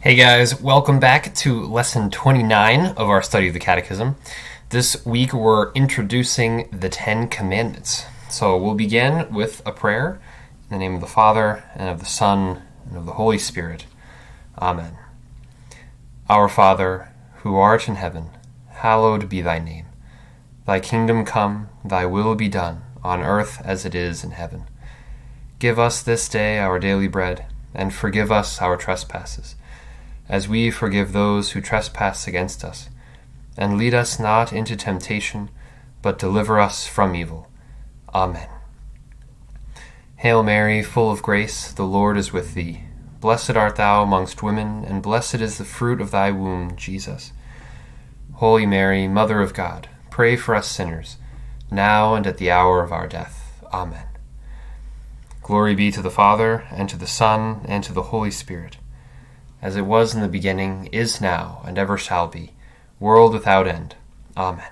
Hey guys, welcome back to lesson 29 of our study of the Catechism. This week we're introducing the Ten Commandments. So we'll begin with a prayer in the name of the Father, and of the Son, and of the Holy Spirit. Amen. Our Father, who art in heaven, hallowed be thy name. Thy kingdom come, thy will be done, on earth as it is in heaven. Give us this day our daily bread, and forgive us our trespasses, as we forgive those who trespass against us. And lead us not into temptation, but deliver us from evil. Amen. Hail Mary, full of grace, the Lord is with thee. Blessed art thou amongst women, and blessed is the fruit of thy womb, Jesus. Holy Mary, Mother of God, pray for us sinners, now and at the hour of our death. Amen. Glory be to the Father, and to the Son, and to the Holy Spirit, as it was in the beginning, is now, and ever shall be, world without end. Amen.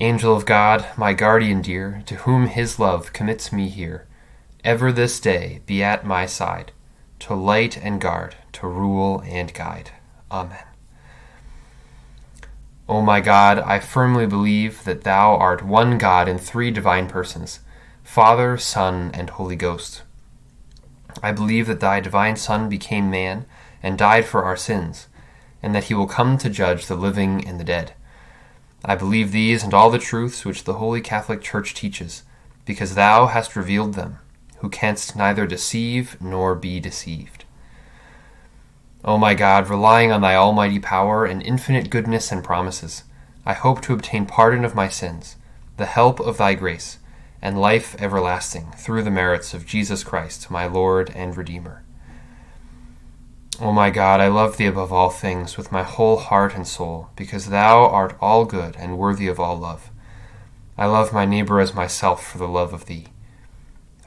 Angel of God, my guardian dear, to whom his love commits me here, ever this day be at my side, to light and guard, to rule and guide. Amen. O my God, I firmly believe that thou art one God in three divine persons, Father, Son, and Holy Ghost. I believe that thy divine Son became man and died for our sins, and that he will come to judge the living and the dead. I believe these and all the truths which the Holy Catholic Church teaches, because thou hast revealed them, who canst neither deceive nor be deceived. O my God, relying on thy almighty power and infinite goodness and promises, I hope to obtain pardon of my sins, the help of thy grace, and life everlasting through the merits of Jesus Christ, my Lord and Redeemer. O my God, I love thee above all things with my whole heart and soul, because thou art all good and worthy of all love. I love my neighbor as myself for the love of thee.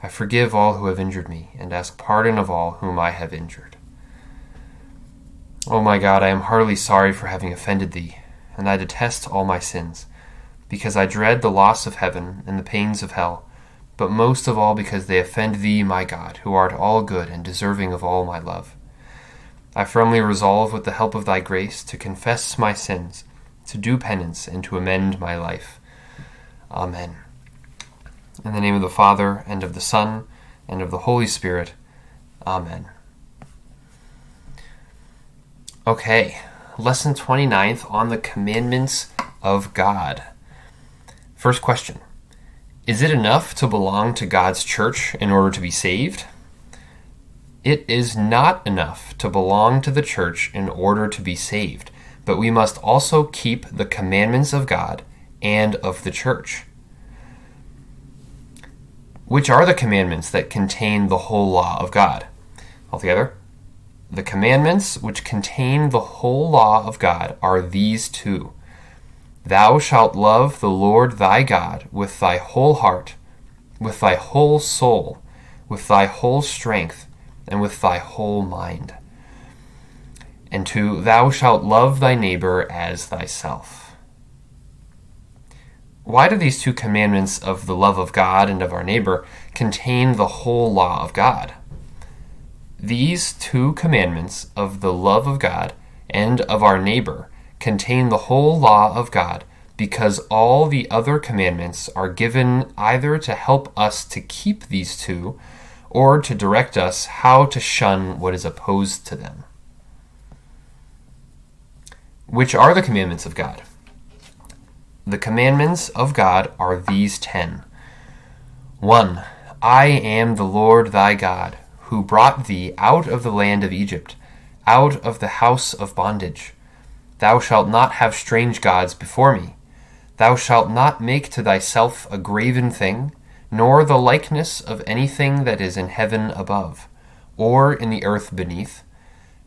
I forgive all who have injured me, and ask pardon of all whom I have injured. O my God, I am heartily sorry for having offended thee, and I detest all my sins, because I dread the loss of heaven and the pains of hell, but most of all because they offend thee, my God, who art all good and deserving of all my love. I firmly resolve, with the help of thy grace, to confess my sins, to do penance, and to amend my life. Amen. In the name of the Father, and of the Son, and of the Holy Spirit. Amen. Okay, lesson 29th on the commandments of God. First question Is it enough to belong to God's church in order to be saved? It is not enough to belong to the church in order to be saved, but we must also keep the commandments of God and of the church. Which are the commandments that contain the whole law of God? Altogether, the commandments which contain the whole law of God are these two Thou shalt love the Lord thy God with thy whole heart, with thy whole soul, with thy whole strength and with thy whole mind. And two, thou shalt love thy neighbor as thyself. Why do these two commandments of the love of God and of our neighbor contain the whole law of God? These two commandments of the love of God and of our neighbor contain the whole law of God because all the other commandments are given either to help us to keep these two or to direct us how to shun what is opposed to them. Which are the commandments of God? The commandments of God are these ten. 1. I am the Lord thy God, who brought thee out of the land of Egypt, out of the house of bondage. Thou shalt not have strange gods before me. Thou shalt not make to thyself a graven thing nor the likeness of anything that is in heaven above, or in the earth beneath,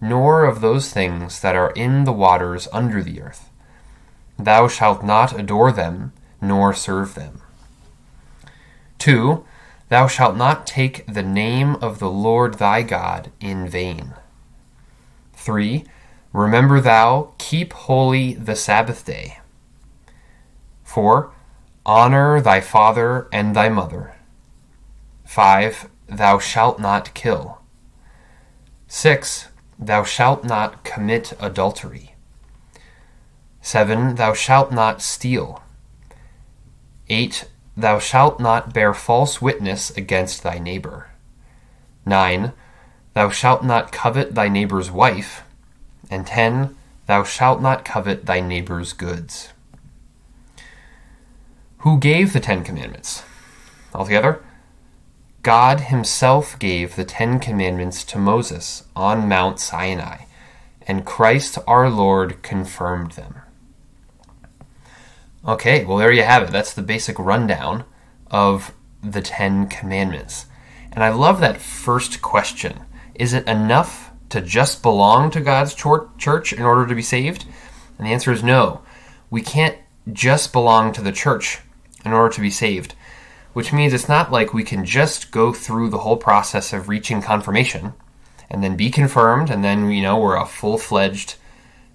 nor of those things that are in the waters under the earth. Thou shalt not adore them, nor serve them. 2. Thou shalt not take the name of the Lord thy God in vain. 3. Remember thou, keep holy the Sabbath day. 4. Honor thy father and thy mother. 5. Thou shalt not kill. 6. Thou shalt not commit adultery. 7. Thou shalt not steal. 8. Thou shalt not bear false witness against thy neighbor. 9. Thou shalt not covet thy neighbor's wife. And 10. Thou shalt not covet thy neighbor's goods. Who gave the Ten Commandments? Altogether, God Himself gave the Ten Commandments to Moses on Mount Sinai, and Christ our Lord confirmed them. Okay, well, there you have it. That's the basic rundown of the Ten Commandments. And I love that first question Is it enough to just belong to God's church in order to be saved? And the answer is no. We can't just belong to the church in order to be saved which means it's not like we can just go through the whole process of reaching confirmation and then be confirmed, and then, you know, we're a full fledged,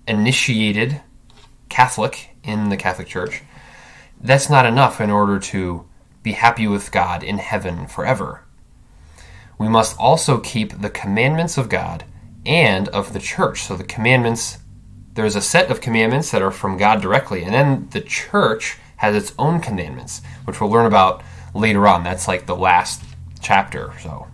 initiated Catholic in the Catholic Church. That's not enough in order to be happy with God in heaven forever. We must also keep the commandments of God and of the church. So the commandments, there's a set of commandments that are from God directly, and then the church has its own commandments, which we'll learn about later on. That's like the last chapter. So.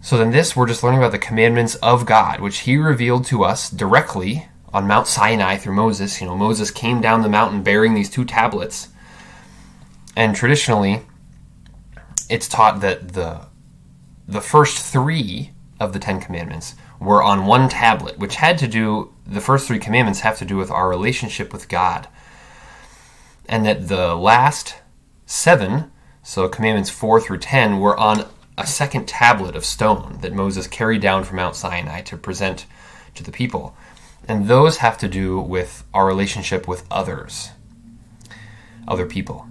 So then this we're just learning about the commandments of God, which he revealed to us directly on Mount Sinai through Moses. You know, Moses came down the mountain bearing these two tablets. And traditionally, it's taught that the the first 3 of the 10 commandments were on one tablet, which had to do the first 3 commandments have to do with our relationship with God. And that the last 7, so commandments 4 through 10, were on a second tablet of stone that Moses carried down from Mount Sinai to present to the people. And those have to do with our relationship with others, other people.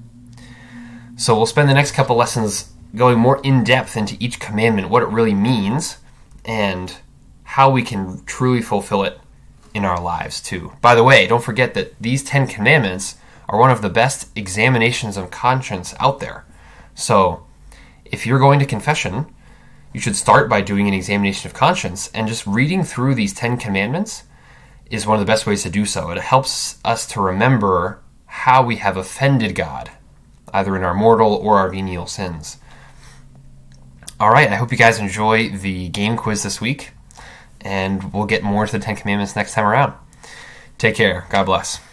So we'll spend the next couple lessons going more in depth into each commandment, what it really means, and how we can truly fulfill it in our lives too. By the way, don't forget that these 10 commandments are one of the best examinations of conscience out there. So, if you're going to confession, you should start by doing an examination of conscience and just reading through these 10 commandments is one of the best ways to do so. It helps us to remember how we have offended God, either in our mortal or our venial sins. All right, I hope you guys enjoy the game quiz this week, and we'll get more to the Ten Commandments next time around. Take care. God bless.